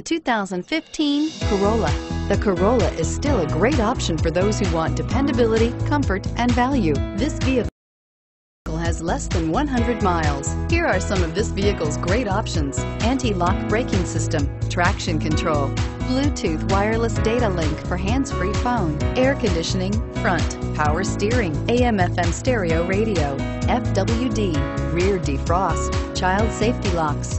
The 2015 Corolla. The Corolla is still a great option for those who want dependability, comfort, and value. This vehicle has less than 100 miles. Here are some of this vehicle's great options. Anti-lock braking system, traction control, Bluetooth wireless data link for hands-free phone, air conditioning, front, power steering, AM FM stereo radio, FWD, rear defrost, child safety locks,